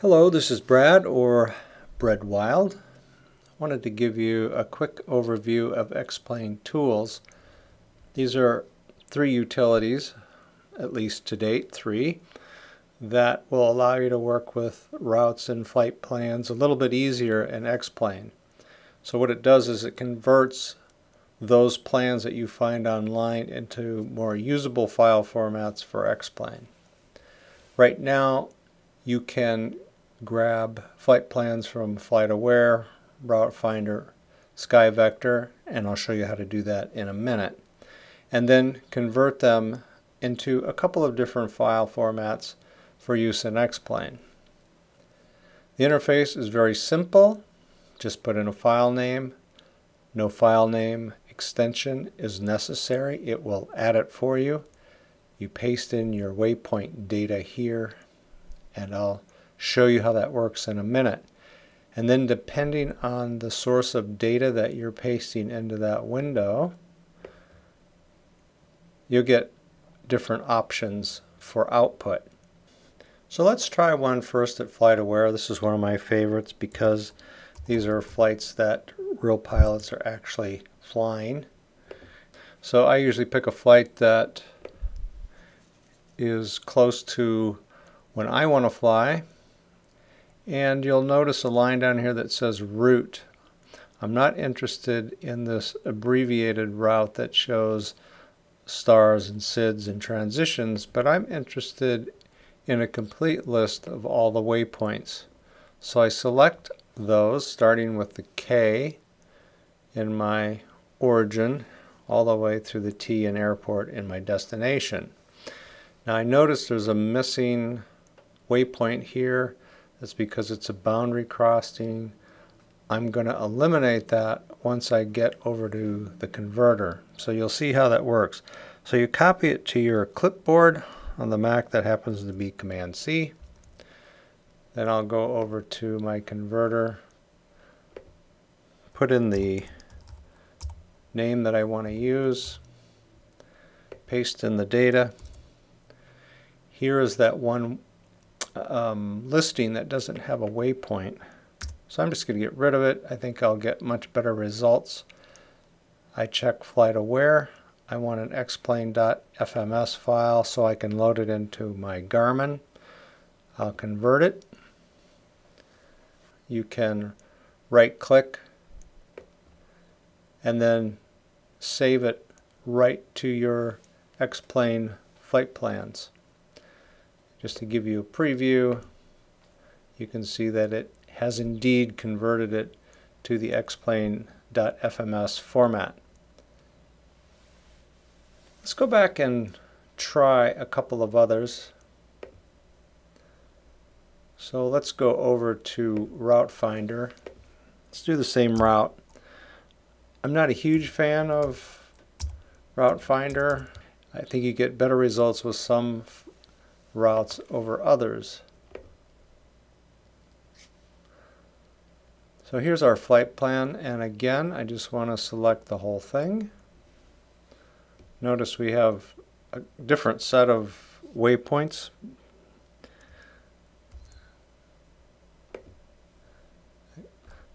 Hello, this is Brad or Bread Wild. I wanted to give you a quick overview of X-Plane tools. These are three utilities, at least to date three, that will allow you to work with routes and flight plans a little bit easier in X-Plane. So what it does is it converts those plans that you find online into more usable file formats for X-Plane. Right now you can grab flight plans from FlightAware, Route Finder, SkyVector, and I'll show you how to do that in a minute. And then convert them into a couple of different file formats for use in X-Plane. The interface is very simple. Just put in a file name. No file name extension is necessary. It will add it for you. You paste in your waypoint data here and I'll show you how that works in a minute. And then depending on the source of data that you're pasting into that window, you'll get different options for output. So let's try one first at FlightAware. This is one of my favorites because these are flights that real pilots are actually flying. So I usually pick a flight that is close to when I want to fly and you'll notice a line down here that says route. I'm not interested in this abbreviated route that shows stars and SIDS and transitions, but I'm interested in a complete list of all the waypoints. So I select those starting with the K in my origin all the way through the T in airport in my destination. Now I notice there's a missing waypoint here that's because it's a boundary crossing. I'm going to eliminate that once I get over to the converter. So you'll see how that works. So you copy it to your clipboard on the Mac that happens to be Command C. Then I'll go over to my converter, put in the name that I want to use, paste in the data. Here is that one um, listing that doesn't have a waypoint. So I'm just going to get rid of it. I think I'll get much better results. I check FlightAware. I want an xplane.fms file so I can load it into my Garmin. I'll convert it. You can right click and then save it right to your X-Plane flight plans. Just to give you a preview, you can see that it has indeed converted it to the xplane.fms format. Let's go back and try a couple of others. So let's go over to Route Finder. Let's do the same route. I'm not a huge fan of Route Finder. I think you get better results with some routes over others. So here's our flight plan and again I just want to select the whole thing. Notice we have a different set of waypoints.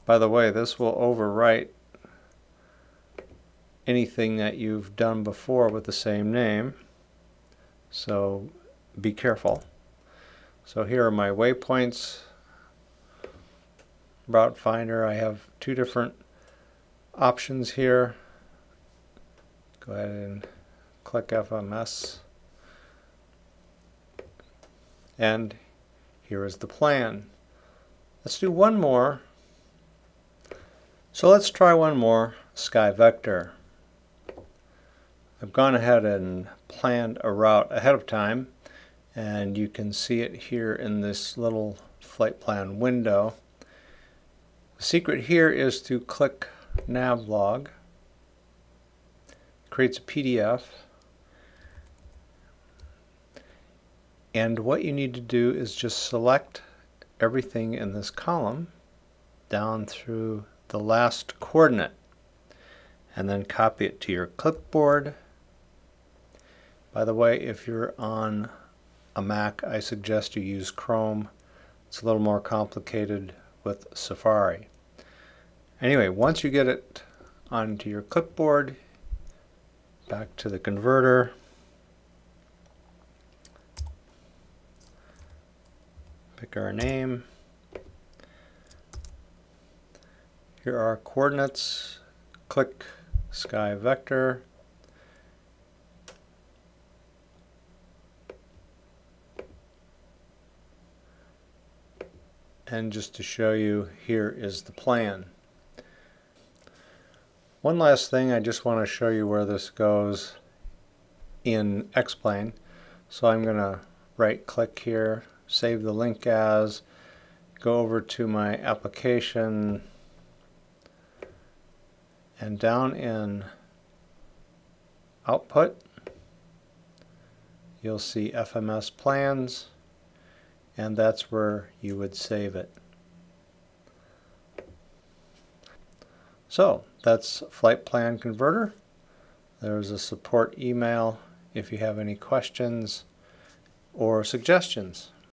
By the way, this will overwrite anything that you've done before with the same name. So be careful. So here are my waypoints. Route Finder, I have two different options here. Go ahead and click FMS. And here is the plan. Let's do one more. So let's try one more, SkyVector. I've gone ahead and planned a route ahead of time and you can see it here in this little flight plan window. The secret here is to click navlog. Creates a PDF. And what you need to do is just select everything in this column down through the last coordinate and then copy it to your clipboard. By the way, if you're on a Mac, I suggest you use Chrome. It's a little more complicated with Safari. Anyway, once you get it onto your clipboard, back to the converter, pick our name. Here are coordinates. Click SkyVector. And just to show you, here is the plan. One last thing, I just want to show you where this goes in X-Plane. So I'm going to right click here, save the link as, go over to my application, and down in output, you'll see FMS plans and that's where you would save it. So that's Flight Plan Converter. There's a support email if you have any questions or suggestions.